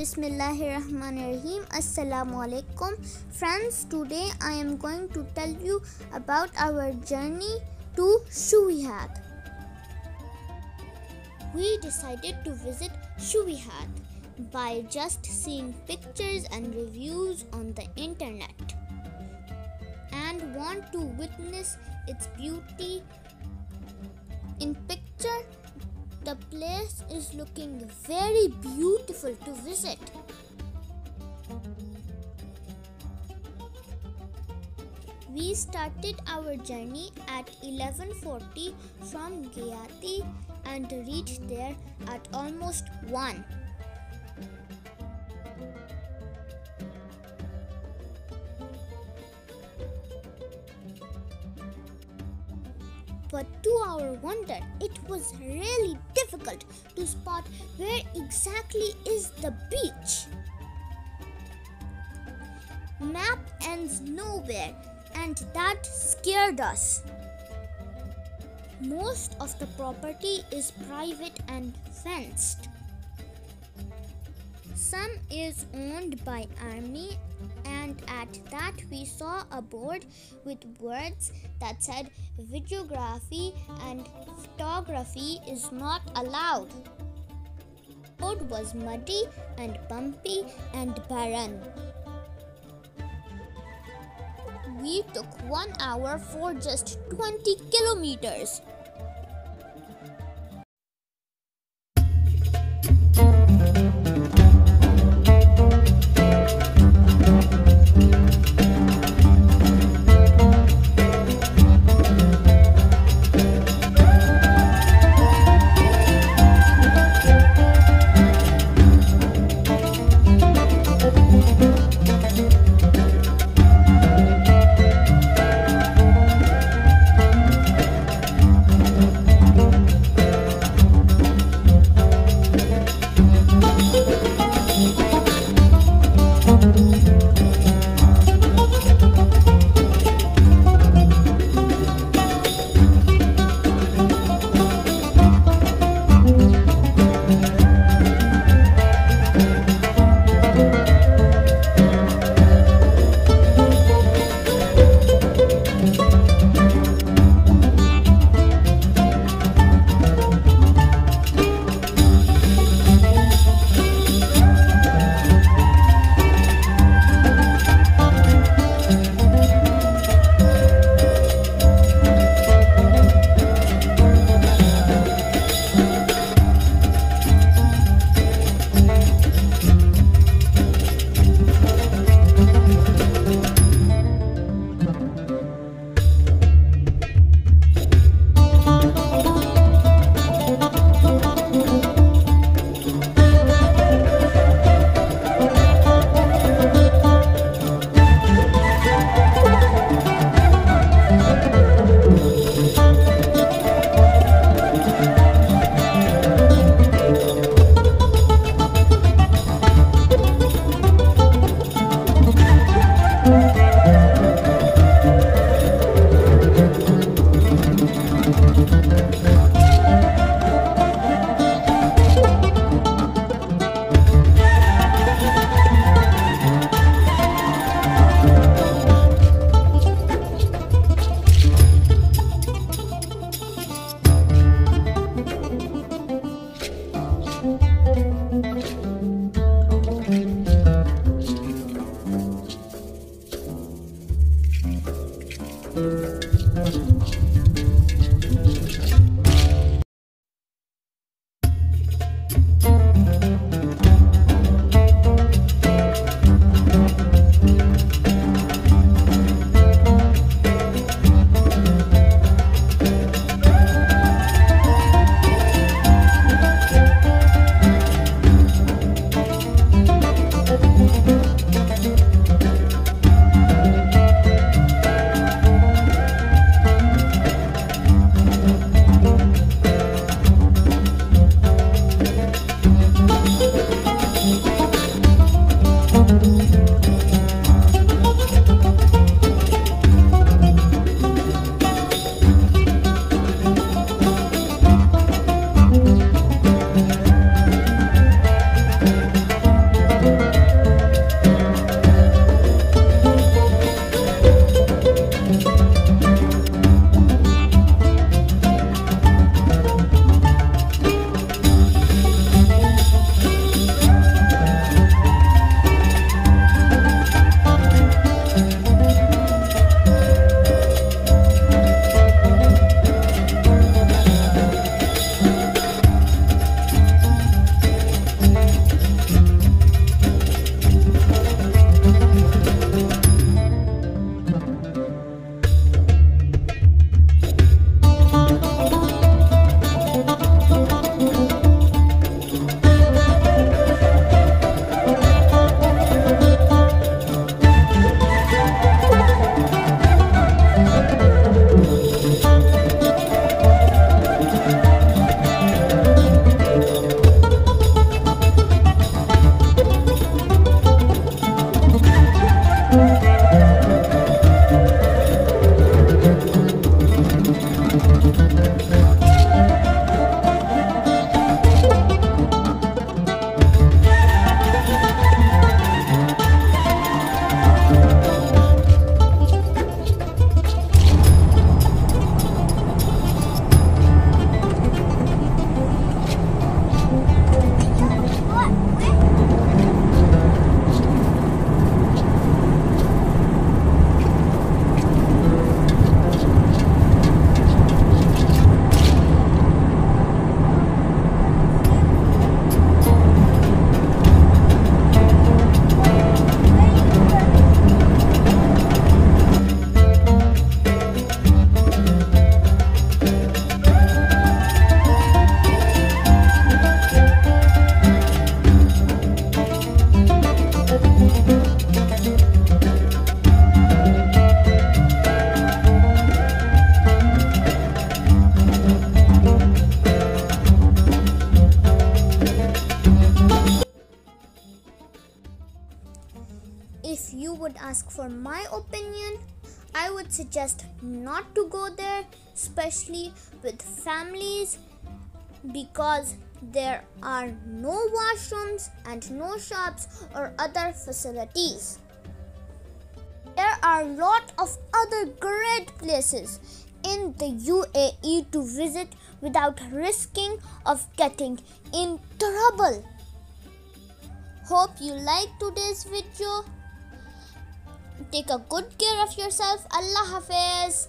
Bismillahirrahmanirrahim. Assalamu alaikum. Friends, today I am going to tell you about our journey to Shuweihat. We decided to visit Shuweihat by just seeing pictures and reviews on the internet and want to witness its beauty in picture the place is looking very beautiful to visit. We started our journey at 11:40 from Ghayathi and reached there at almost 1. But to our wonder, it was really difficult to spot where exactly is the beach. Map ends nowhere, and that scared us. Most of the property is private and fenced. Some is owned by army and at that we saw a board with words that said videography and photography is not allowed. The road was muddy and bumpy and barren. We took one hour for just 20 kilometers. Would ask for my opinion, I would suggest not to go there, especially with families, because there are no washrooms and no shops or other facilities. There are a lot of other great places in the UAE to visit without risking of getting in trouble. Hope you liked today's video. Take a good care of yourself. Allah Hafiz.